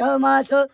Chomazo.